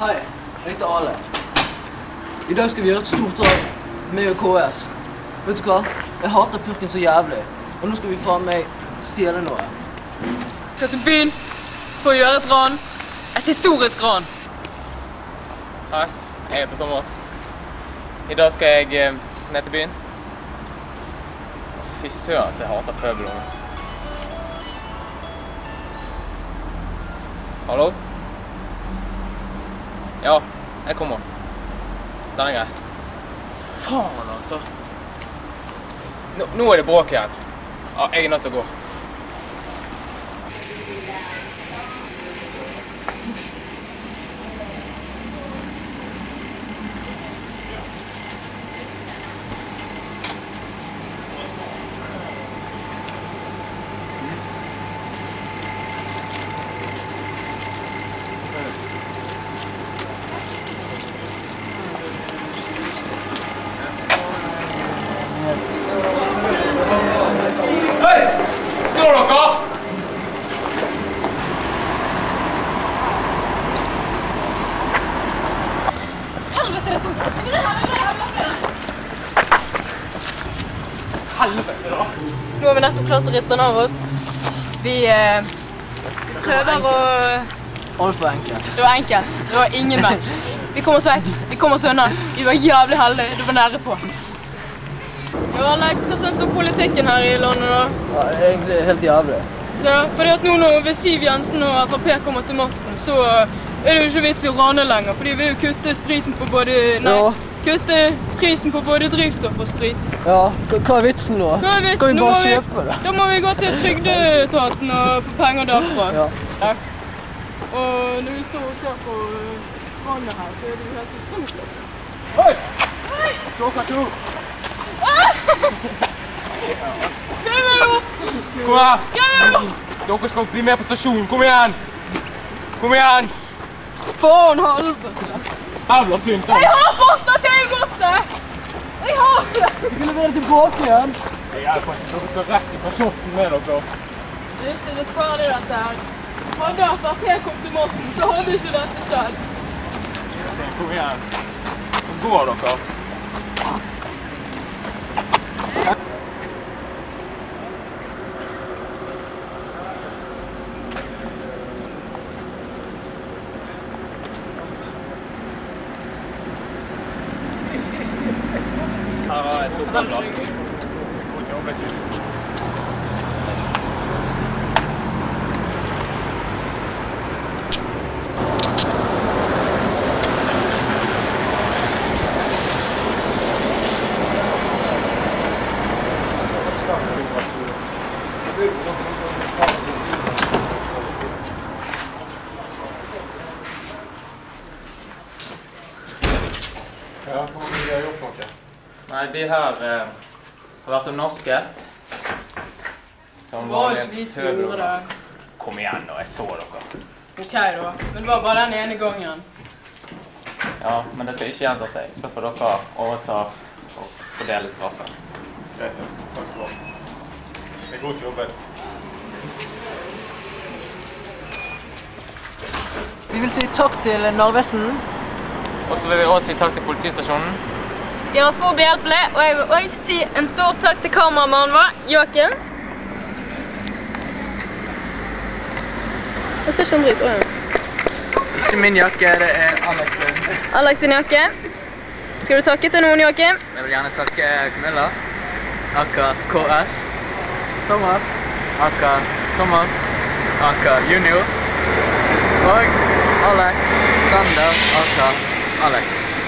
Hei, jeg heter Alek. I dag skal vi gjøre et stort drag med KS. Vet du hva? Jeg hater purken så jævlig. Og nå skal vi faen meg stjele noe. Skal til byen for å gjøre et ran. Et historisk ran. Hei, jeg heter Thomas. I dag skal jeg eh, ned til byen. Fy søren, så jeg hater pøbler. Hallo? Ja, jeg kommer. Den er grei. Faen, altså. Nå, nå er det bråk igjen. Ja, jeg er nødt til å gå. Helvete, da. Nå har vi nettopp klart å riste den av oss. Vi eh, prøver å Altfor enkelt. Det var enkelt. Det var ingen match. Vi kom oss vekk. Vi kom oss unna. Vi var jævlig heldige. Du var nære på. Jo, Alex, hva syns du om politikken her i landet, da? Ja, egentlig helt jævlig. Ja, fordi at nå når Siv Jensen og Frp kommer til makten, så er det jo ikke vits i å rane lenger. For de vil jo kutte spriten på både Nei, Ja. Kutte prisen på både drivstoff og sprit. Ja, hva er vitsen nå? Hva er vitsen? Kan vi bare vi- kjøpe det? Da må vi gå til Trygdeetaten og få penger derfra. Ja. Ja. Og når vi står og ser på øh, vannet her, så er det jo helt utrolig. Oi! Klokka to. Hva har vi gjort? Kom her. Hva har vi gjort? Dere skal bli med på stasjonen. Kom igjen. Kom igjen. Faen helvete. Jævla tynt. Jeg har fortsatt i godset! Jeg har det! Vi kan levere tilbake igjen. Jeg er ikke. Dere skal rett i kasjotten med dere. Det er ikke rettferdig dette her. Hadde Frp kommet til makten, så hadde ikke dette skjedd. Kom igjen. Hvor går dere. Her har jeg soppeplass. God jobbet, Julie. Ja, hva har de gjort noe? Nei, de her eh, har vært og norsket. Som vanlig. Hør det. Kom igjen nå, jeg så dere. Ok da, men det var bare den ene gangen. Ja, men det skal ikke gjenta seg. Så får dere overta og fordele straffen. Greit. Takk skal du ha. Det er godt jobbet. Vi vil si takk til Narvesen. Og så vil vi også si takk til politistasjonen. De har vært gode behjelpelige, og jeg vil også si en stor takk til kameramannen vår, Joakim. Jeg ser ikke han dritt. Å. Ikke min jakke, det er Alex sin. Alex sin jakke. Skal du takke til noen, Joakim? Jeg vil gjerne takke Camilla, aka KS, Thomas, aka Thomas, aka Junior, og Alex Sander, aka Alex.